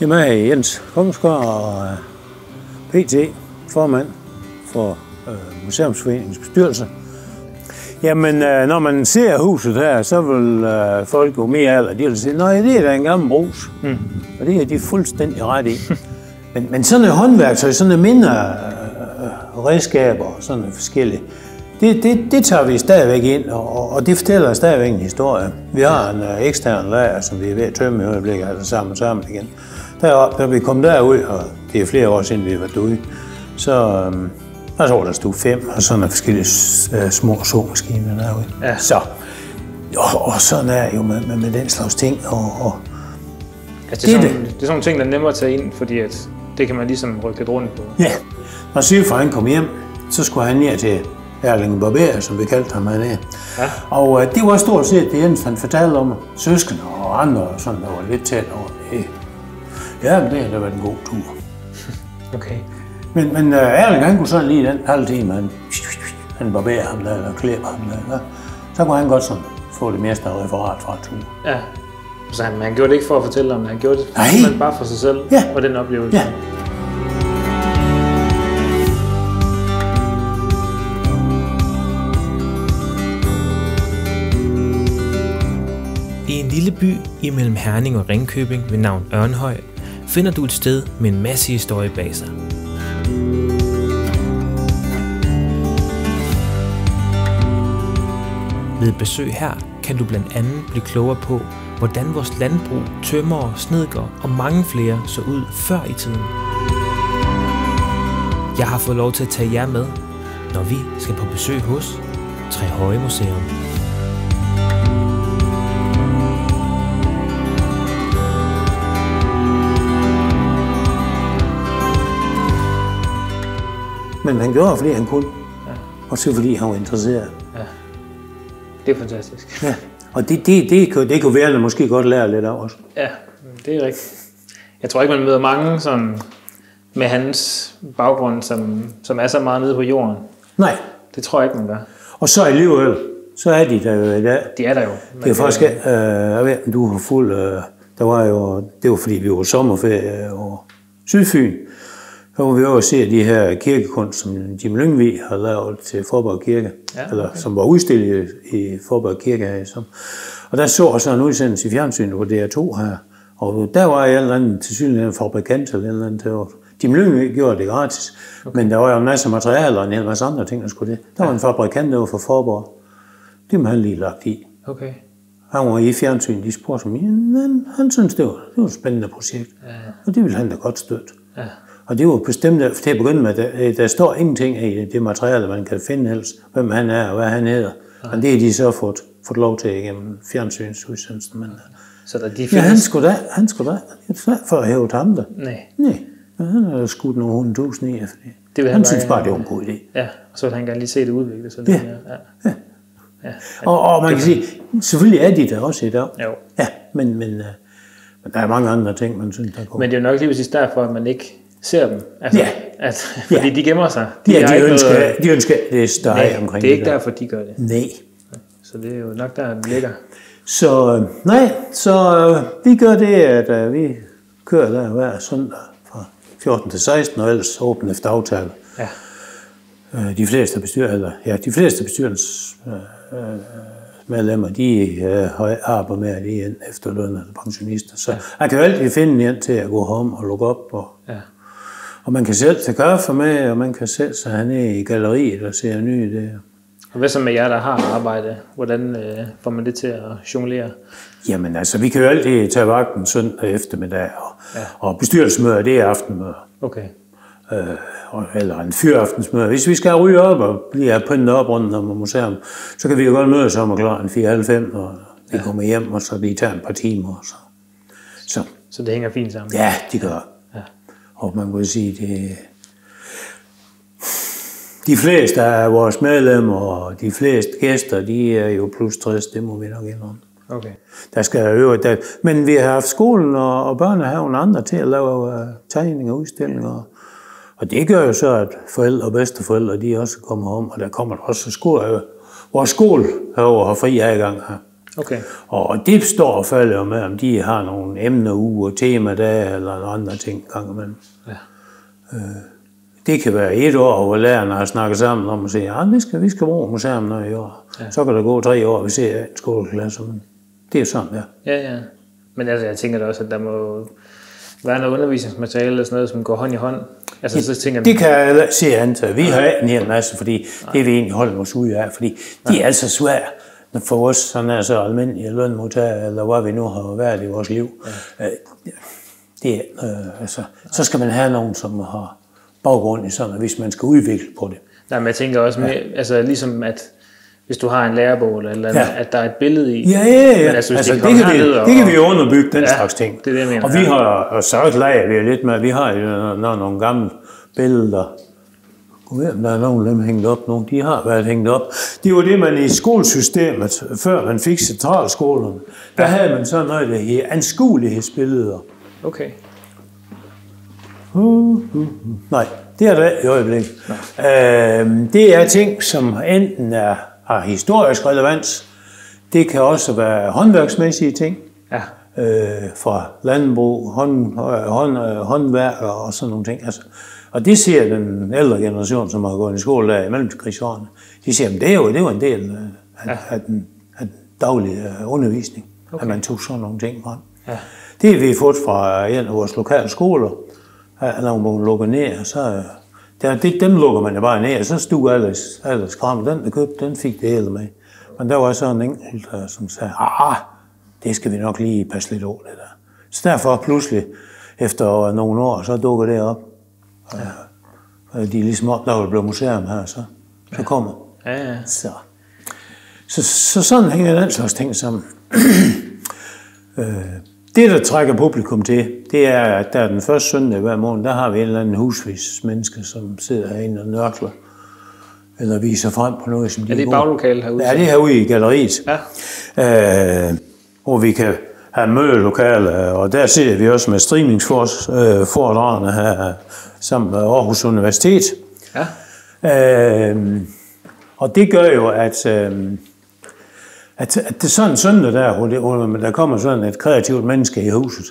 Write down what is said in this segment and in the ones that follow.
Jamen, jeg er Jens Kongsgaard og er PT, formand for øh, Museumsforeningens bestyrelse. Jamen, øh, når man ser huset her, så vil øh, folk jo mere alder, de vil sige, nej, det er da en gammel brus. Mm. Og det er de fuldstændig ret i. men, men sådan et håndværktøj, sådan et mindre øh, redskaber og sådan noget forskellige, det, det, det tager vi stadigvæk ind, og, og det fortæller stadigvæk en historie. Vi har en uh, ekstern lager, som vi er ved at tømme i øjeblikket, altså sammen sammen igen. Deroppe, da vi kom derud, og det er flere år siden, vi var derude, så um, der tror der stod fem, og sådan nogle forskellige uh, små såmaskiner derude. Ja. Så, og, og sådan er jo med, med, med den slags ting, og, og Altså, det, er Det sådan, det. det er sådan nogle ting, der er nemmere at tage ind, fordi at det kan man ligesom rykke lidt rundt på. Ja, når Sifra han kom hjem, så skulle han ned til Erling Barber, som vi kaldte ham er. Ja. Og øh, det var stort set det eneste, han fortalte om søskende og andre, og sådan, der var lidt tæt over det. Ja, men det har da været en god tur. Okay. Men, men uh, Erling, han kunne sådan lige den halve time, han, han barberer ham der, eller klæber ham der, der, så kunne han godt sådan få det meste af referat fra turen. Ja. Så han, han gjorde det ikke for at fortælle om det, han gjorde det Nej. simpelthen bare for sig selv Ja. og den oplevelse. Ja. I en lille by imellem Herning og Ringkøbing ved navn Ørnhøj finder du et sted med en masse historie bag sig. Ved et besøg her kan du blandt andet blive klogere på, hvordan vores landbrug, tømmer, snedker og mange flere så ud før i tiden. Jeg har fået lov til at tage jer med, når vi skal på besøg hos Trehøje Museum. Men han gjorde, fordi han kunne. Ja. Og så fordi han var interesseret. Det er fantastisk. Ja. Og det, det, det, kunne, det kunne være, måske godt lære lidt af også. Ja, det er rigtigt. Jeg tror ikke, man møder mange sådan, med hans baggrund, som, som er så meget nede på jorden. Nej. Det tror jeg ikke, man gør. Og så alligevel, så er de der jo i dag. De er der jo. Det er faktisk, øh, jeg ved, du har fuld, øh, der var jo, det var fordi vi var sommerferie og Sydfyn. Der var vi over at se de her kirkekunst, som Jim Lyngvig har lavet til Forborg Kirke, Ja, okay. eller som var udstillet i Forborg Kirke her. Som. Og der så jeg så en udsendelse i fjernsynet på DR2 her, og der var en eller anden til synligheden en fabrikant eller en eller anden derovre. Jim Lyngvig gjorde det gratis, okay. men der var jo en masse materialer og en hel masse andre ting, der skulle det. Der var en fabrikant var fra Forborg. Det må han lige lagt i. Okay. Han var i fjernsyn, de spurgte som, han, han synes, det var, det var et spændende projekt. Ja. Og det ville han da godt støtte. Ja. Og det var bestemt, til at begynde med, der, der står ingenting i det materiale, man kan finde helst, hvem han er og hvad han hedder. Ja. Men det har de så fået, fået lov til igennem fjernsynsudsendelsen. Men, Så der de ja, findes... han skulle da, han skulle da, er for at hæve ham der. Nej, Nej, ja, han har skudt nogle hundredtusind i, fordi Det vil han han synes bare, det var en god idé. ja. Og så vil han gerne lige se det udvikle sig. Ja. lidt mere. ja. ja. Og, og man kan sige, selvfølgelig er de der også i dag. Jo. Ja, men, men, øh, men der er mange andre ting, man synes, der går. Men det er jo nok lige præcis derfor, at man ikke ser dem. Altså, Ja. at, fordi Ja. de gemmer sig. ja, har de ønsker, noget- de ønsker, det er støj Nej, omkring det er ikke der. derfor, de gør det. Nej. Så det er jo nok der, den ligger. Så nej, så øh, vi gør det, at øh, vi kører der hver søndag fra 14 til 16, og ellers åbent efter aftale. Ja. Øh, De fleste bestyr, eller, ja, de fleste bestyrelsens øh, medlemmer, de øh, har arbejdet med, at de er enten efterløn eller pensionister. Så ja. jeg kan jo altid finde en til at gå hjem og lukke op. Og, Ja. Og man kan selv tage kaffe med, og man kan sætte sig hernede i galleriet og se nye idéer. Og hvad så med jer, der har arbejde? Hvordan øh, får man det til at jonglere? Jamen altså, vi kan jo altid tage vagten søndag eftermiddag, og, ja. og bestyrelsesmøder, det er aftenmøder. Okay. Øh, og- eller en fyraftensmøde. Hvis vi skal ryge op og blive pyntet op rundt om museum, så kan vi jo godt mødes om og klar en 4.90, og vi ja. kommer hjem, og så lige tager en par timer. Og så. så Så det hænger fint sammen? ja, de gør. Og man kan sige, det de fleste af vores medlemmer og de fleste gæster, de er jo plus 60, det må vi nok indrømme. Okay. Der skal øve, der, men vi har haft skolen og, og børnehaven og andre til at lave uh, tegninger og udstillinger. Og det gør jo så, at forældre og bedsteforældre, de også kommer om, og der kommer der også skole. Vores skole herovre har fri adgang her. Okay. Og det står og falder med, om de har nogle emner, uger, tema der eller andre ting gang imellem. Ja. Det kan være et år, hvor lærerne har snakket sammen om at sige, at vi skal, vi skal bruge museum noget i år. Ja. Så kan der gå tre år, vi ser en skoleklasse. Men det er sådan, ja. Ja, ja. Men altså, jeg tænker da også, at der må være noget undervisningsmateriale eller sådan noget, som går hånd i hånd. Altså, så tænker Det kan jeg se antage. Vi har ikke en hel masse, fordi det vil vi egentlig holde os ud af, fordi de er altså svære for os, sådan er så almindelige lønmodtagere, eller hvad vi nu har været i vores liv. Ja. Det, er, øh, altså, så skal man have nogen, som har baggrund i sådan, hvis man skal udvikle på det. nej, men jeg tænker også med, altså ligesom at hvis du har en lærebog eller, eller Ja. ja. at der er et billede i. Ja, ja, ja. Men altså, altså, de det, kan vi, og- det kan vi underbygge, den Ja, slags ting. det er det, jeg mener, Og vi ja. har og så leger vi lidt med, vi har jo nogle gamle billeder, Gud ved, om der er nogle af dem hængt op nu. De har været hængt op. Det var det, man i skolesystemet, før man fik centralskolen, der havde man sådan noget, der hed anskuelighedsbilleder. Okay. Nej, det er det i øjeblikket. Øh, det er ting, som enten er, har historisk relevans, det kan også være håndværksmæssige ting, Ja. Øh, fra landbrug, hånd, øh, hånd, øh, håndværk og sådan nogle ting. Altså, og det ser den ældre generation, som har gået i skole der i mellemkrigsårene, de siger, at det er jo, det jo en del øh, af, ja. af, den, af den daglige undervisning, okay. at man tog sådan nogle ting frem. Ja. Det har vi fået fra en af vores lokale skoler, at når man lukker ned, så der, det, dem lukker man jo bare ned, og så stod alles, alles kram. Den, der købte, den fik det hele med. Men der var så en enkelt, som sagde, ah, det skal vi nok lige passe lidt over, det der. Så derfor pludselig, efter nogle år, så dukker det op. Ja. Og de er ligesom opdaget, at blev museum her, så, så kommer. Ja, ja. Så. Så, så sådan hænger den slags ting sammen. øh, det, der trækker publikum til, det er, at der er den første søndag hver måned, der har vi en eller anden husvis menneske, som sidder herinde og nørkler, eller viser frem på noget, som de Er det i gode. baglokalet herude? Ja, det er herude i galleriet. Ja. Øh, hvor vi kan have mødelokale, og der ser vi også med streamingsforedragene her sammen med Aarhus Universitet. Ja. Øh, og det gør jo, at, øh, at, at det sådan en søndag der, hvor, det, hvor der kommer sådan et kreativt menneske i huset,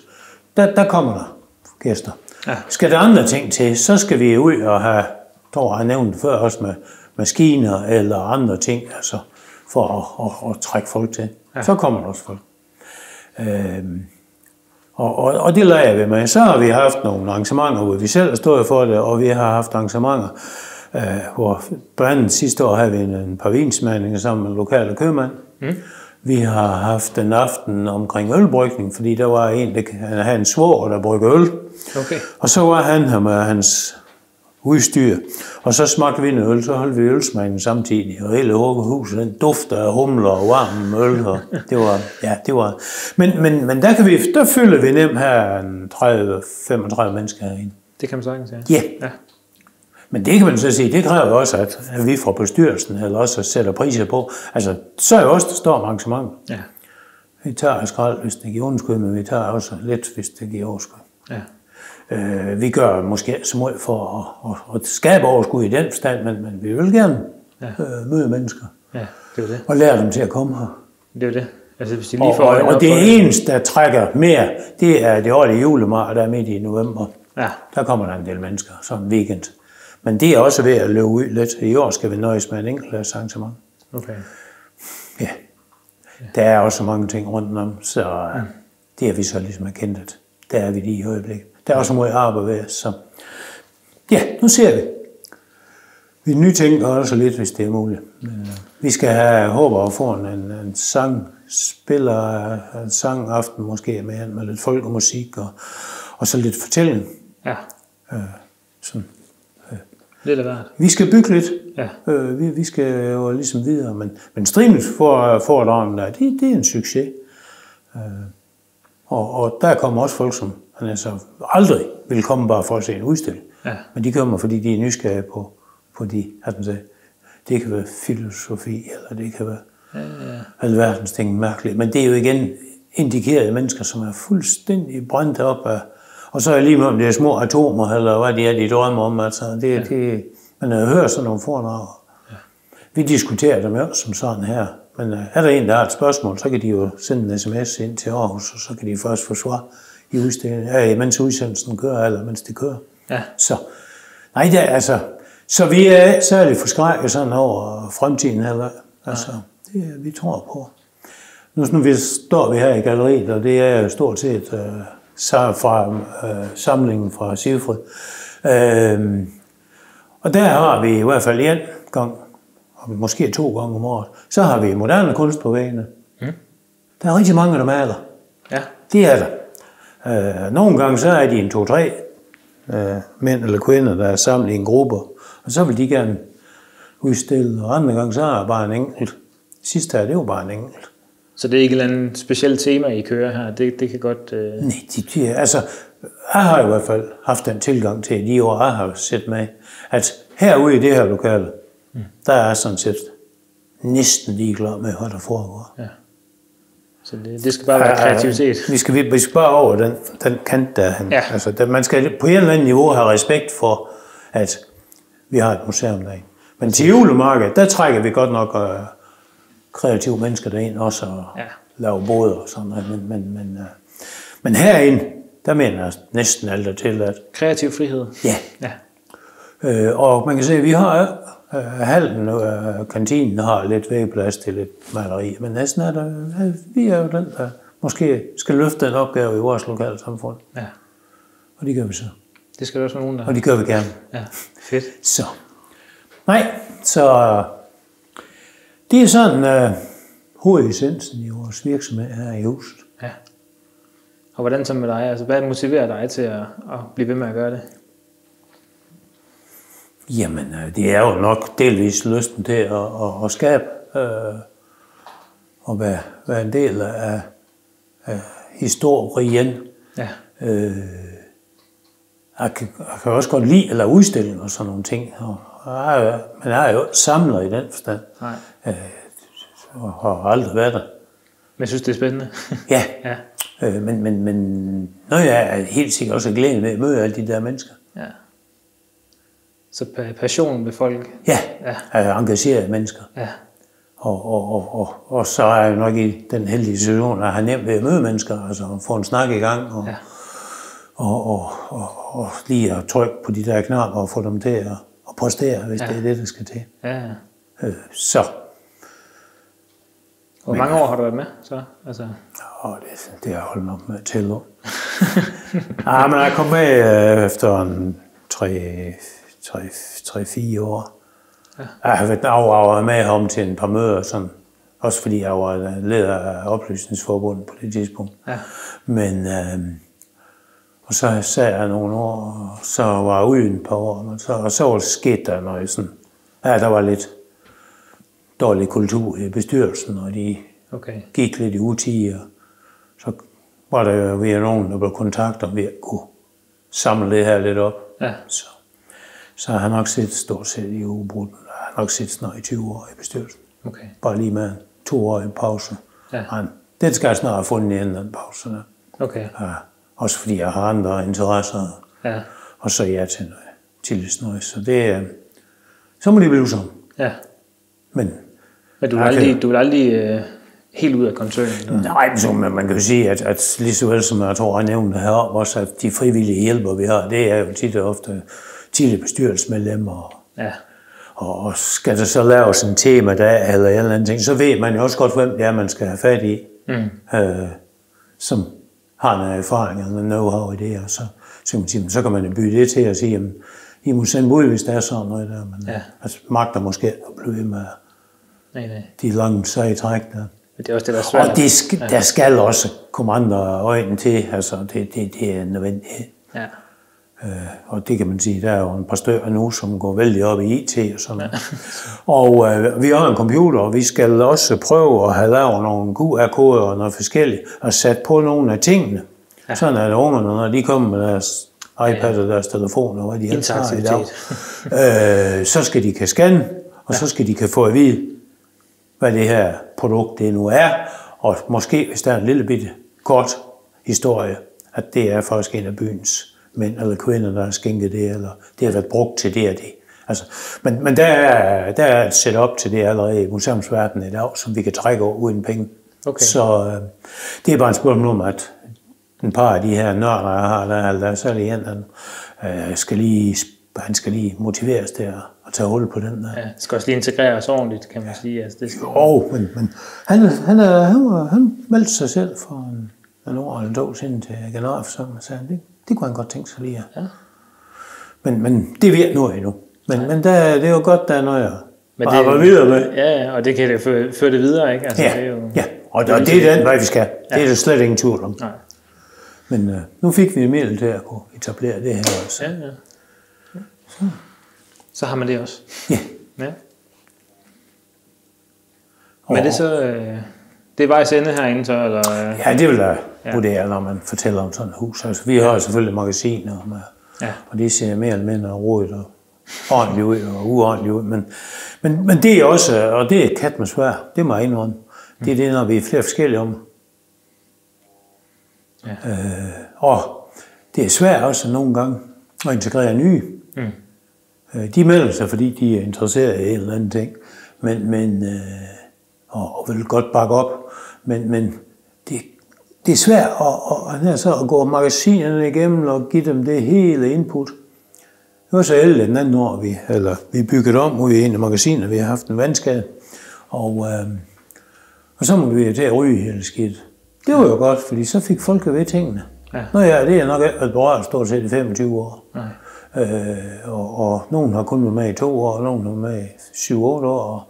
der, der kommer der gæster. Ja. Skal der andre ting til, så skal vi ud og have, tror jeg har nævnt før også med maskiner eller andre ting, altså for at, at, at trække folk til. Ja. Så kommer der også folk. Øhm, og, og, og det lader vi med. Så har vi haft nogle arrangementer, hvor vi selv har stået for det, og vi har haft arrangementer, øh, hvor blandt andet sidste år havde vi en, en par vinsmagninger sammen med lokale købmand. Mm. Vi har haft en aften omkring ølbrygning, fordi der var en, der han havde en svoger, der brygge øl. Okay. Og så var han her med hans udstyr, og så smagte vi noget øl, så holdt vi ølsmagning samtidig, og hele huset, den dufter af humler og varm øl, og det var, ja, det var, men, men, men der, kan vi, der fylder vi nemt her en 30-35 mennesker herinde. Det kan man sagtens, ja. Ja, Ja. men det kan man så sige, det kræver også, at at vi fra bestyrelsen, eller også sætter priser på, altså, så er jo også, der står arrangement. Ja. Vi tager skrald, hvis det giver underskud, men vi tager også lidt, hvis det giver overskud. Ja. Øh, vi gør måske så meget for at, at, at skabe overskud i den forstand, men, men vi vil gerne ja. øh, møde mennesker Ja, det er det. og lære dem til at komme her. Det er det. Altså, hvis de lige Og, får og, og op det eneste, der trækker mere, det er det årlige julemar, der er midt i november. Ja. Der kommer der en del mennesker, som en weekend. Men det er også ved at løbe ud lidt. I år skal vi nøjes med en enkelt arrangement. Okay. Ja. Der er også mange ting rundt om, så mm. det er vi så ligesom erkendt, der er vi lige i øjeblikket. Der er også meget arbejde så ja, nu ser vi. Vi nytænker også lidt, hvis det er muligt. Men, vi skal have håber at få en, en, en sang, spiller en sangaften måske med, med lidt folkemusik og, og så lidt fortælling. Ja. Uh, sådan. Lidt af hvert. Vi skal bygge lidt. Ja. Øh, vi, vi skal jo ligesom videre, men, men streaming for, foredragene der, det, det er en succes. Øh, og, og der kommer også folk, som han altså aldrig vil komme bare for at se en udstilling. Ja. Men de kommer, fordi de er nysgerrige på, på de, at man siger, det kan være filosofi, eller det kan være Ja, ja. alverdens ting mærkeligt. Men det er jo igen indikerede mennesker, som er fuldstændig brændt op af, og så er lige med, om det er små atomer, eller hvad det er, de drømmer om. Altså, det, ja. det, man har hørt sådan nogle foredrag. Ja. Vi diskuterer dem jo også som sådan her, Men øh, er der en, der har et spørgsmål, så kan de jo sende en sms ind til Aarhus, og så kan de først få svar i udstillingen, ja, mens udsendelsen kører, eller mens det kører. Ja. Så, nej, det er altså, så vi er ikke særlig forskrækket sådan over fremtiden heller. Altså, det er, vi tror på. Nu, nu vi står vi her i galleriet, og det er stort set øh, fra øh, samlingen fra Sifred. Øh, og der har vi i hvert fald en gang, og måske to gange om året, så har vi moderne kunst på væggene. Mm. Der er rigtig mange, der maler. Ja. Det er der. Øh, nogle gange så er de en to-tre øh, mænd eller kvinder, der er samlet i en gruppe, og så vil de gerne udstille, og andre gange så er der bare en enkelt. Sidste her, det var bare en enkelt. Så det er ikke et eller andet specielt tema, I kører her. Det, det kan godt... Øh... Nej, de, de, altså, jeg har i hvert fald haft den tilgang til de år, jeg har set med, at herude i det her lokale, mm. der er sådan set næsten ligeglad med, hvad der foregår. Ja. Så det, det skal bare være kreativitet. Vi skal, vi skal bare over den, den kant der. Ja. Altså, der, man skal på et eller andet niveau have respekt for, at vi har et museum derinde. Men til julemarkedet, der trækker vi godt nok uh, kreative mennesker derind også og Ja. laver både og sådan noget. Men, men, men, uh, men herinde, der mener jeg næsten alt er tilladt. Kreativ frihed. Ja. Ja. Øh, og man kan se, at vi har øh, halven af øh, kantinen har lidt vægplads til lidt maleri, men næsten er der, vi er jo den, der måske skal løfte den opgave i vores lokale samfund. ja. Og det gør vi så. Det skal der også være nogen, der... Og det gør vi gerne. Ja, fedt. Så. Nej, så det er sådan øh, hovedessensen i vores virksomhed her i huset. Ja. Og hvordan så med dig? Altså, hvad motiverer dig til at, at blive ved med at gøre det? Jamen, øh, det er jo nok delvis lysten til at, at, at skabe øh, og være, være en del af, af historien. Ja. Øh, jeg, kan, jeg kan også godt lide at lave udstillinger og sådan nogle ting. Og, jeg, er- men jeg er jo samler i den forstand. Nej. Øh, og har aldrig været der. Men jeg synes, det er spændende. Ja, ja. øh, men, men, men når jeg er helt sikkert også glæden ved at møde alle de der mennesker. ja. Så pa- passion med folk. Ja, Ja. jeg er engageret mennesker. Ja. Og, og, og, og, og så er jeg nok i den heldige situation, at jeg har nemt ved at møde mennesker, altså få en snak i gang, og, Ja. og, og, og, og lige at trykke på de der knapper og få dem til at, at præstere, hvis Ja. det er det, der skal til. Ja. Øh, så, Hvor mange år har du været med? Så? Altså, og det, det har jeg holdt mig op med tælle år. ah, men jeg kom med øh, efter en 3-4 år. Ja. Jeg har været afraget med ham til en par møder, sådan, også fordi jeg var leder af oplysningsforbundet på det tidspunkt. ja. Men, øh, og så sad jeg nogle år, og så var jeg ude et par år, men så, og så skete der noget sådan, ja, der var lidt dårlig kultur i bestyrelsen, og de Okay. gik lidt i utide, og så var der jo ved nogen, der blev kontaktet, om vi kunne samle det her lidt op. Ja. Så, så har jeg nok set stort set i ugebrudt, jeg har nok set snart i 20 år i bestyrelsen. Okay. Bare lige med to år i pause. Ja. Men den skal jeg snart have fundet i en anden pause. Der. Okay. Ja, også fordi jeg har andre interesser, Ja. og så ja til noget tillidsnøje. Så det er, så må det blive sådan. Ja. Men Men du vil aldrig, du vil aldrig øh, helt ud af koncernen? nej, men så, man, man kan jo sige, at, at lige så vel som jeg tror, jeg nævnte heroppe også, at de frivillige hjælper, vi har, det er jo tit og ofte tidligere bestyrelsesmedlemmer. Og, Ja. og, og skal der så laves en tema der, eller en eller anden ting, så ved man jo også godt, hvem det er, man skal have fat i. Mm. øh, som har noget erfaring eller noget know-how i det, og så, så, kan man sige, "Men så kan man byde det til at sige, at I må sende bud, hvis der er sådan noget der, men Ja. ja. altså, magter måske at blive med Nej, nej. de lange seje træk der. Men det er også det, der er svært. Og det skal, der skal også komme andre øjne til, altså det, det, det er nødvendigt. Ja. Øh, og det kan man sige, der er jo en par stykker nu, som går vældig op i IT og sådan noget. Og øh, vi har en computer, og vi skal også prøve at have lavet nogle QR-koder og noget forskelligt, og sat på nogle af tingene. Ja. Sådan at ungerne, når de kommer med deres iPad og deres telefon og hvad de ellers har i dag, øh, så skal de kan scanne, og ja. så skal de kan få at vide, hvad det her produkt det nu er, og måske, hvis der er en lille bitte kort historie, at det er faktisk en af byens mænd eller kvinder, der har skænket det, eller det har været brugt til det og det. Altså, men, men der, er, der er et setup til det allerede i museumsverdenen i dag, som vi kan trække over uden penge. Okay. Så øh, det er bare en spørgsmål om, at en par af de her nørder, jeg har, der, der er særlig en, han, øh, skal lige, han skal lige motiveres til at, at tage hul på den der. Ja, det skal også lige integreres ordentligt, kan man sige. Altså, det skal... Jo, men, men han, han, han, var, han meldte sig selv for en, en år eller to siden til generalforsamlingen, sagde, det, det kunne han godt tænke sig lige. Ja. Men, men det ved nu endnu. Men, men der, det er jo godt, der er noget at Men at arbejde videre med. Ja, ja, og det kan det føre, føre det videre, ikke? Altså, Ja, det er jo, ja. Og, og det er den vej, vi skal. Det er der slet ingen tvivl om. Nej. Men øh, nu fik vi middel til at kunne etablere det her også. Ja, ja. Så har man det også. Ja. Ja. Men det så... Øh, det er vejs ende herinde så, eller... Øh, Ja, det vil jeg Ja. vurdere, når man fortæller om sådan et hus. Altså, vi har selvfølgelig magasiner, med, Ja. og det ser mere eller mindre rodet og ordentligt ud og uordentligt ud. Men, men, men det er også, og det er kat med svær, det må jeg indrømme. Det er det, når vi er flere forskellige om. Ja. Øh, og det er svært også nogle gange at integrere nye. Mm. Øh, de melder sig, fordi de er interesseret i en eller anden ting, men, men, øh, og, og vil godt bakke op, men, men det er svært at, at, at, så at gå magasinerne igennem og give dem det hele input. Det var så heldigt den anden år, vi, eller vi byggede om ude i en af magasiner, vi har haft en vandskade, og, øh, og så må vi til at ryge hele skidt. Det var jo godt, fordi så fik folk jo ved tingene. Ja. Nå ja, det er nok ikke været berørt stort set i 25 år. Nej. Øh, og, og nogen har kun været med i to år, og nogen har været med i syv, otte år. Og,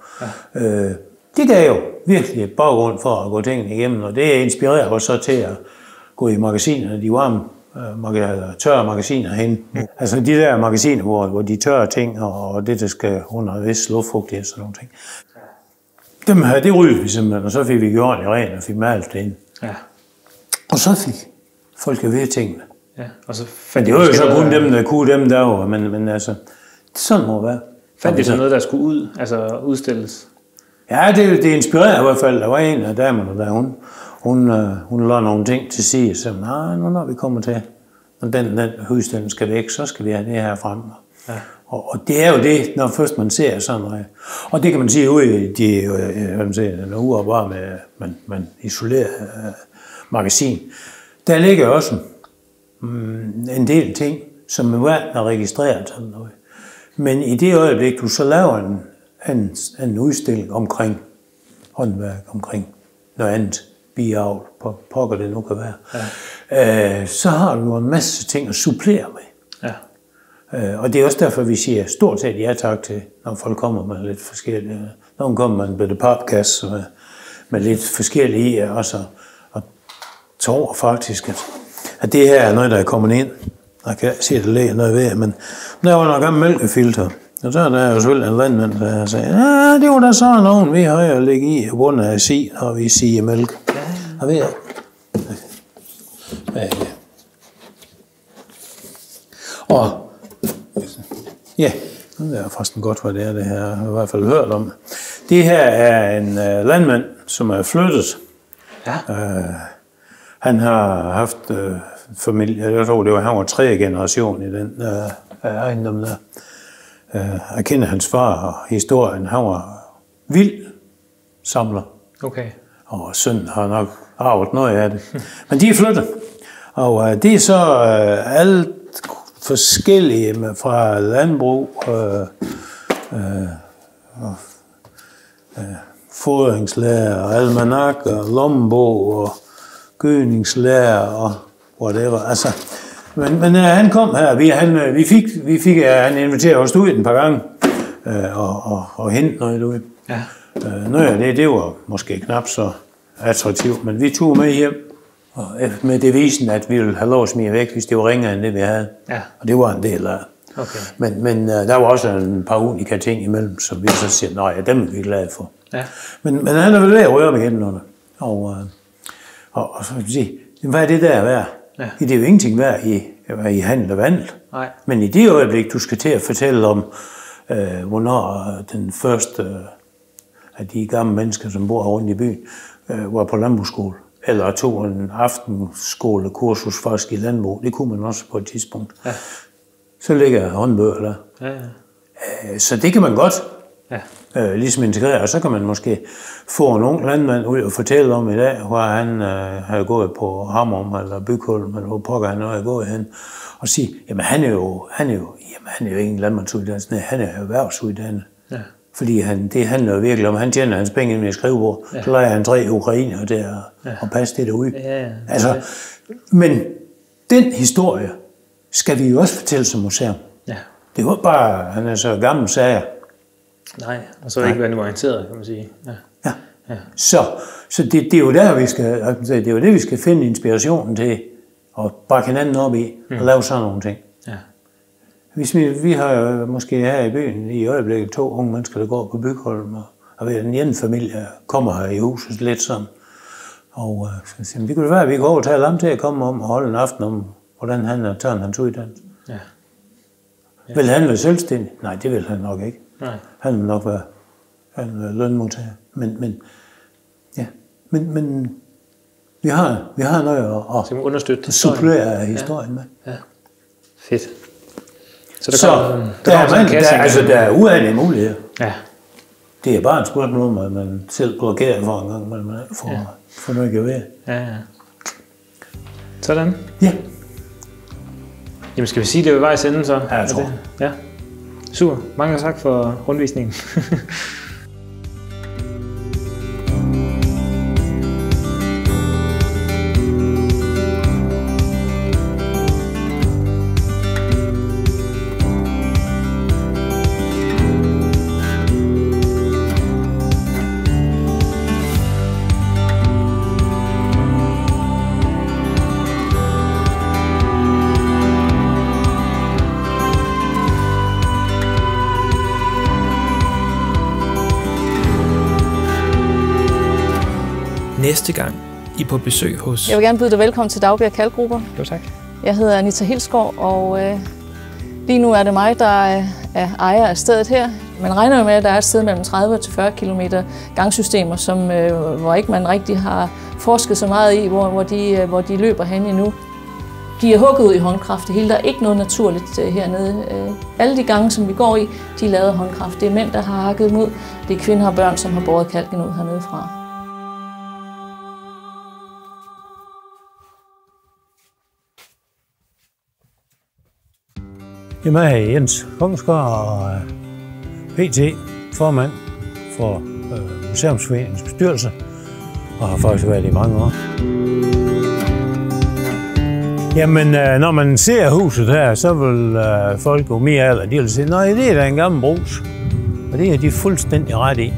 ja. øh, det gav jo virkelig et baggrund for at gå tingene igennem, og det inspirerer os så til at gå i magasinerne, de varme øh, tørre magasiner hen. Mm. Altså de der magasiner, hvor, hvor de tørre ting, og, det, der skal under en vis luftfugtighed og sådan nogle ting. Dem her, det ryddede vi simpelthen, og så fik vi gjort det rent og fik malet det ind. Ja. Og så fik folk jo ved tingene. ja. Og så Men fandt det de var jo så kun dem, der kunne dem der var, men, men altså, sådan må det være. Fandt de så noget, der skulle ud, altså udstilles? Ja, det, det inspirerede i hvert fald. Der var en af damerne der, hun, hun, øh, hun lagde nogle ting til side, så nej, nu når vi kommer til, når den, den udstilling skal væk, så skal vi have det her frem. Ja. Og, og det er jo det, når først man ser sådan noget. Og det kan man sige ude i de, øh, hvad man siger, den uopvarme, man, man isolerer øh, magasin. Der ligger også mm, en del ting, som er værd at registrere sådan noget. Men i det øjeblik, du så laver en, en, en udstilling omkring håndværk, omkring noget andet, biavl, på pokker det nu kan være, ja. øh, så har du en masse ting at supplere med. Ja. Øh, og det er også derfor, vi siger stort set ja tak til, når folk kommer med lidt forskellige... Nogle kommer med en bitte papkasse med, med lidt forskellige og så og tror faktisk, at, at det her er noget, der er kommet ind. Jeg kan se, at det ligger noget ved, men der var noget gammel mælkefilter. Og så er der jo selvfølgelig en landmand, der sagde, ja, det var da sådan nogen, vi har jo ligget i grund af sig, når vi siger mælk. Og ved jeg, øh, og Ja, det er faktisk godt, hvad det er, det her. Jeg har i hvert fald hørt om. Det her er en øh, landmand, som er flyttet. Ja. Øh, han har haft øh, familie, jeg tror, det var, han var tredje generation i den øh, ejendom der. Øh, jeg kender hans far og historien. Han var vild samler, Okay. og søn har nok arvet noget af det. Men de er flyttet. Og øh, det er så øh, alt forskellige med, fra landbrug, øh, øh, og, øh, fodringslærer, og almanak, og lommebog, og gødningslærer, og whatever. Altså, men, men øh, han kom her, vi, han, øh, vi fik, vi fik øh, han inviterede os ud et par gange, øh, og, og, og hente noget derude. Ja. Øh, noget af det, det var måske knap så attraktivt, men vi tog med hjem og efter- med devisen, at vi ville have lov at smide væk, hvis det var ringere end det, vi havde. Ja. Og det var en del af. Okay. Men, men øh, der var også en par unika ting imellem, som vi så siger, nej, ja, dem er vi glade for. Ja. Men, men han er vel ved at røre med igen under. Og, øh, og, og så vil sige, hvad er det der værd? Ja. Det er jo ingenting værd i, i handel og vandel. Nej. Men i det øjeblik, du skal til at fortælle om, øh, hvornår den første øh, af de gamle mennesker, som bor rundt i byen, øh, var på landbrugsskole, eller tog en aftenskolekursus faktisk i landbrug, det kunne man også på et tidspunkt, Ja. så ligger håndbøger der. Ja, ja. øh, så det kan man godt Ja. Øh, ligesom integrere, og så kan man måske få en ung landmand ud og fortælle om i dag, hvor han øh, har gået på Hamrum eller Bygholm, eller hvor pokker han er gået hen, og sige, jamen han er jo, han er jo, jamen, han er jo ikke en landmandsuddannelse, nej, han er erhvervsuddannet. Ja. Fordi han, det handler jo virkelig om, han tjener hans penge et skrivebord, ja. så leger han tre ukrainer der og, og passer det derude. Ja, ja. Altså, men den historie skal vi jo også fortælle som museum. Ja. Det var bare, han er så gammel sager. Nej, og så er det ikke været nuanceret, kan man sige. Ja. Ja. ja. Så, så det, det, er jo der, vi skal, altså, det er jo det, vi skal finde inspirationen til at bakke hinanden op i og lave sådan nogle ting. Ja. Hvis vi, vi har måske her i byen i øjeblikket to unge mennesker, der går på Bygholm, og, og ved, den ene familie kommer her i huset lidt sammen. Og øh, så siger, det kunne det være, at vi kan overtale ham til at komme om og holde en aften om, hvordan han har taget hans uddannelse. Ja. Ja. Vil han være selvstændig? Nej, det vil han nok ikke. Nej. Han vil nok være, han vil være lønmodtager. Men, men, ja, men, men vi har, vi har noget at, Så kan man understøtte at supplere historien med. Ja. Fedt. Så Så, der kommer, der, der, kommer er, man, kasse. der, altså, der er uanede muligheder. Ja. Det er bare et spørgsmål om, at man selv blokerer for en gang, men man får, ja. får noget at være. Ja, ja. Sådan. Ja, Jamen skal vi sige, det er ved vejs ende så? Ja, jeg tror. det- Ja. Super. Mange tak for rundvisningen. Næste gang I er på besøg hos... Jeg vil gerne byde dig velkommen til Dagbjerg Kalkgrupper. jo tak. Jeg hedder Anita Hilsgaard, og øh, lige nu er det mig, der er, er ejer af stedet her. Man regner jo med, at der er et sted mellem 30 og 40 km gangsystemer, som, øh, hvor ikke man rigtig har forsket så meget i, hvor, hvor, de, øh, hvor de løber hen endnu. De er hugget ud i håndkraft. Det hele der er ikke noget naturligt øh, hernede. Øh, alle de gange, som vi går i, de er lavet af håndkraft. Det er mænd, der har hakket dem ud. Det er kvinder og børn, som har båret kalken ud hernede fra. Jamen, jeg er Jens Kongsgaard og PT, formand for øh, Museumsforeningens bestyrelse, og har faktisk været i mange år. Jamen, øh, når man ser huset her, så vil øh, folk jo mere alder, de vil sige, nej, det er da en gammel brus. Og det er de fuldstændig ret i.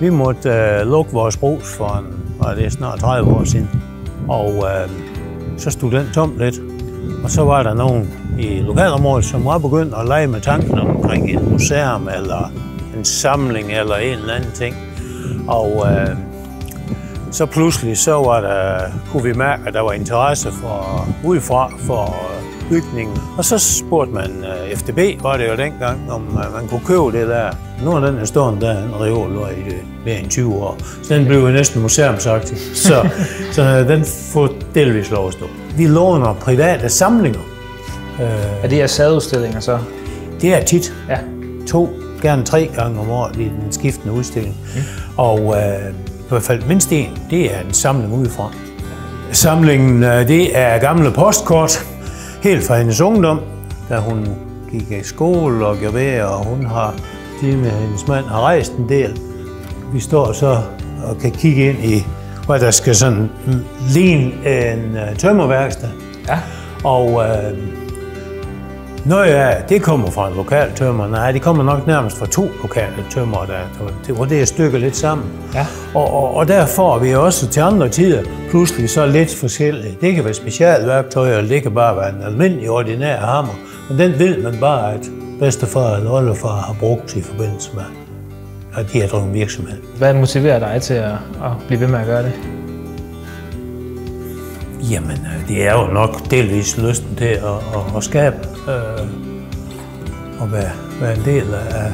Vi måtte øh, lukke vores brus for en, og det er snart 30 år siden. Og øh, så stod den tom lidt. Og så var der nogen i lokalområdet, som var begyndt at lege med tanken omkring et museum eller en samling eller en eller anden ting. Og øh, så pludselig så var der, kunne vi mærke, at der var interesse for, udefra for bygningen. Og så spurgte man øh, FDB, var det jo dengang, om øh, man kunne købe det der. Nu er den her stående der, en reol var i det mere end 20 år. Så den blev jo næsten museumsagtig. Så, så øh, den får delvis lov at stå. Vi låner private samlinger. Er det her sadudstillinger så? Det er tit Ja. to, gerne tre gange om året i den skiftende udstilling. Mm. Og øh, i hvert fald mindst en, det er en samling udefra. Samlingen, øh, det er gamle postkort, helt fra hendes ungdom, da hun gik i skole og gjorde ved, og hun har, de med hendes mand har rejst en del. Vi står så og kan kigge ind i, hvad der skal sådan ligne en uh, tømmerværksted. Ja. Og øh, noget af det kommer fra en lokal tømmer. Nej, det kommer nok nærmest fra to lokale tømmer, der, hvor det er stykket lidt sammen. Ja. Og, og, og der får vi også til andre tider pludselig så lidt forskelligt. Det kan være specialværktøj, eller det kan bare være en almindelig ordinær hammer. Men den ved man bare, at bedstefar eller oldefar har brugt i forbindelse med, at de har drevet virksomhed. Hvad motiverer dig til at, at blive ved med at gøre det? Jamen, øh, det er jo nok delvis lysten til at, at, at skabe øh, og være, være en del af,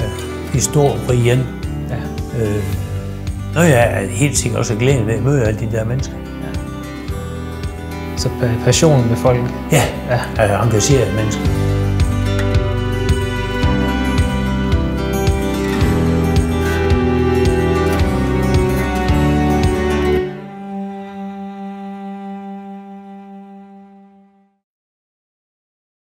af historien. Ja. Øh, og jeg er helt sikkert også glæden ved at møde alle de der mennesker. Så pa- passionen ved folk. Ja, ja. er engagerede mennesker.